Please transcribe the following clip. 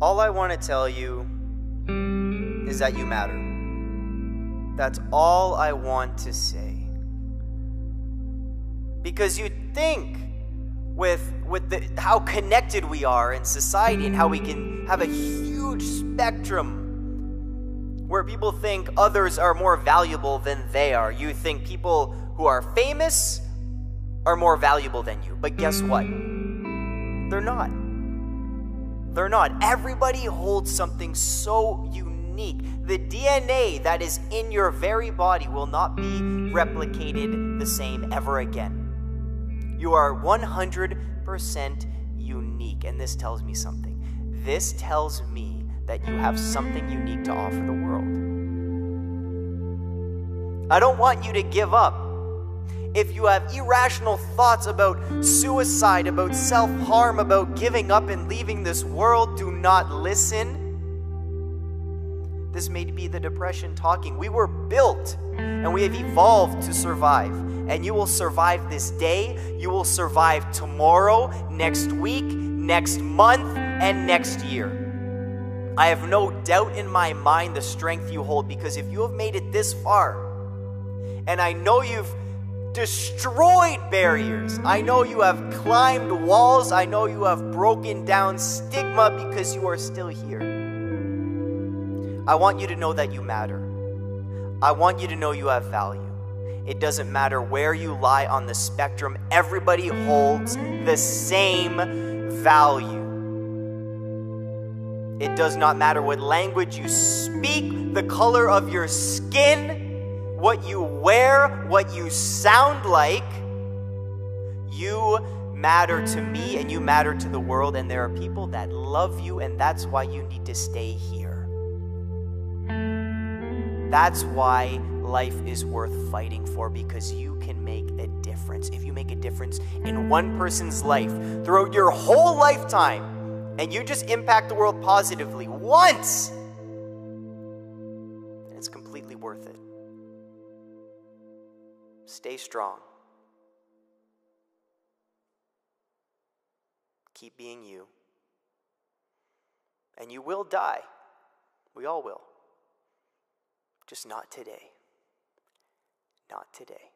All I want to tell you is that you matter. That's all I want to say. Because you think with with the, how connected we are in society and how we can have a huge spectrum where people think others are more valuable than they are. You think people who are famous are more valuable than you. But guess what? They're not. They're not. Everybody holds something so unique. The DNA that is in your very body will not be replicated the same ever again. You are 100% unique. And this tells me something. This tells me that you have something unique to offer the world. I don't want you to give up if you have irrational thoughts about suicide, about self harm, about giving up and leaving this world, do not listen. This may be the depression talking. We were built and we have evolved to survive. And you will survive this day, you will survive tomorrow, next week, next month, and next year. I have no doubt in my mind the strength you hold because if you have made it this far, and I know you've destroyed barriers. I know you have climbed walls. I know you have broken down stigma because you are still here. I want you to know that you matter. I want you to know you have value. It doesn't matter where you lie on the spectrum, everybody holds the same value. It does not matter what language you speak, the color of your skin what you wear, what you sound like, you matter to me and you matter to the world, and there are people that love you, and that's why you need to stay here. That's why life is worth fighting for because you can make a difference. If you make a difference in one person's life throughout your whole lifetime, and you just impact the world positively once, it's completely worth it. Stay strong. Keep being you. And you will die. We all will. Just not today. Not today.